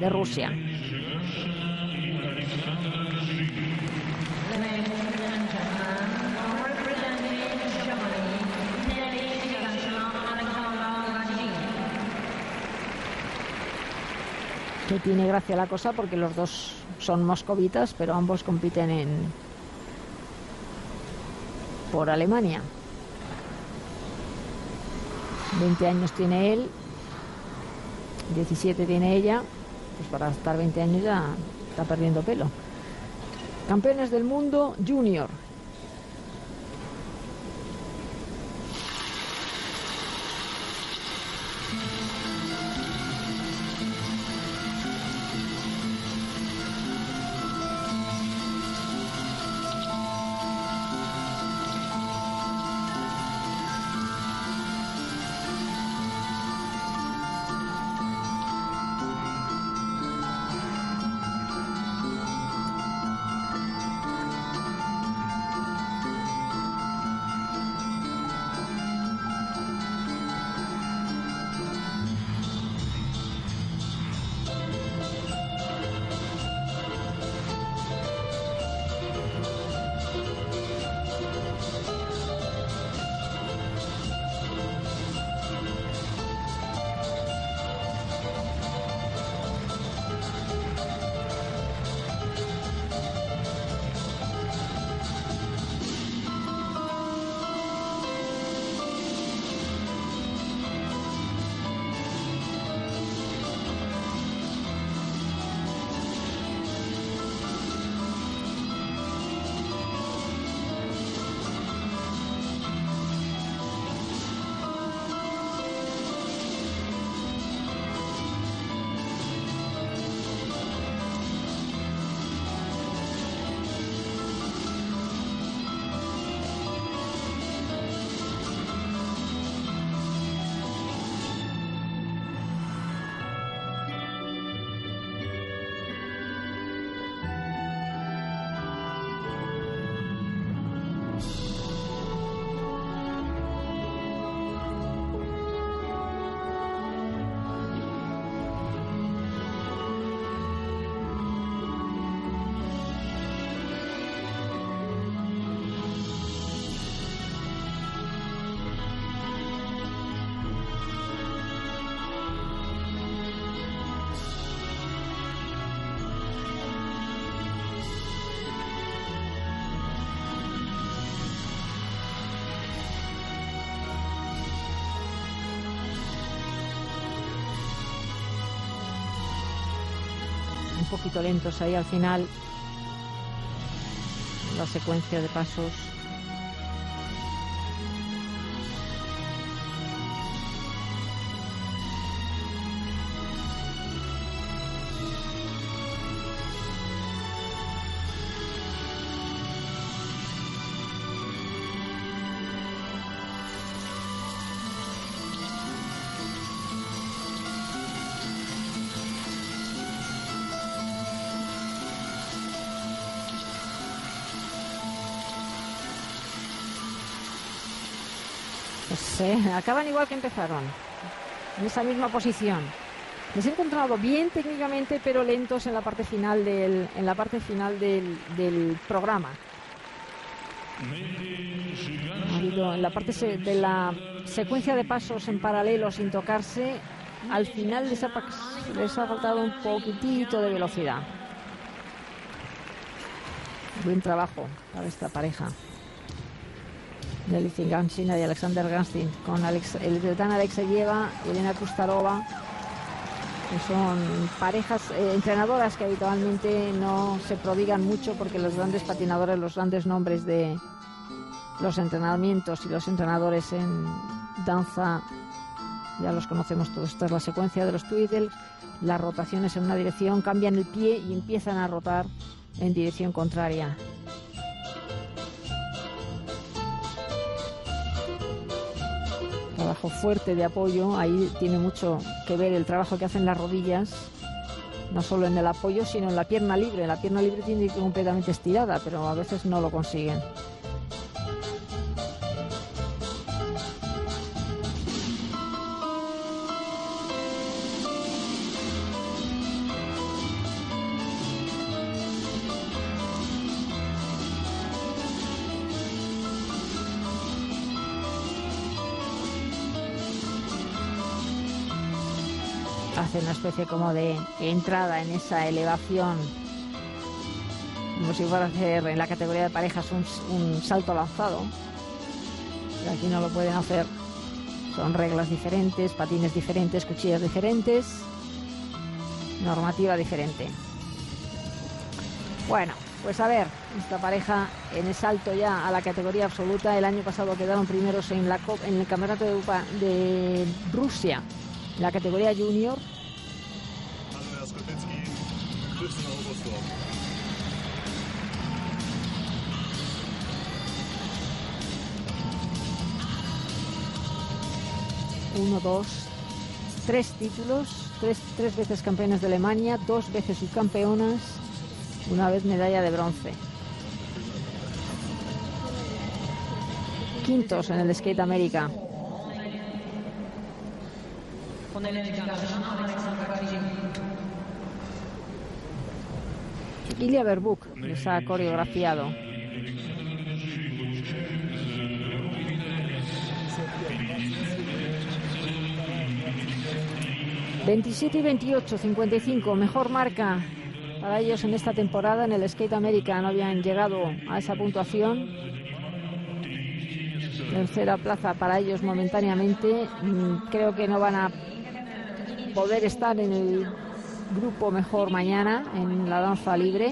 de Rusia. que tiene gracia la cosa porque los dos son moscovitas, pero ambos compiten en por Alemania. 20 años tiene él, 17 tiene ella, pues para estar 20 años ya está perdiendo pelo. Campeones del mundo junior, poquito lentos ahí al final. La secuencia de pasos. Acaban igual que empezaron, en esa misma posición. Les he encontrado bien técnicamente, pero lentos en la parte final del, en la parte final del, programa. en la parte de la secuencia de pasos en paralelo sin tocarse, al final les ha, les ha faltado un poquitito de velocidad. Buen trabajo para esta pareja de Alicia Gansina y Alexander Ganstin, con Alex, el titán Alexeyeva y Elena Kustarova, que son parejas eh, entrenadoras que habitualmente no se prodigan mucho porque los grandes patinadores, los grandes nombres de los entrenamientos y los entrenadores en danza, ya los conocemos todos. Esta es la secuencia de los twiddles, las rotaciones en una dirección, cambian el pie y empiezan a rotar en dirección contraria. Fuerte de apoyo, ahí tiene mucho que ver el trabajo que hacen las rodillas, no solo en el apoyo, sino en la pierna libre. La pierna libre tiene que ir completamente estirada, pero a veces no lo consiguen. Hacer una especie como de entrada en esa elevación, como si fuera a hacer en la categoría de parejas un, salto lanzado. Y aquí no lo pueden hacer. Son reglas diferentes, patines diferentes, cuchillas diferentes, normativa diferente. Bueno, pues a ver, esta pareja en el salto ya a la categoría absoluta. El año pasado quedaron primeros en, la, en el Campeonato de, Europa de Rusia, la categoría junior. Uno, dos, tres títulos, tres, tres veces campeones de Alemania, dos veces subcampeonas, una vez medalla de bronce. Quintos en el Skate América. Ilya Berbuk les ha coreografiado. ...27 y 28, 55, mejor marca para ellos en esta temporada. En el Skate América no habían llegado a esa puntuación. Tercera plaza para ellos momentáneamente. Mm, creo que no van a poder estar en el grupo mejor mañana en la danza libre.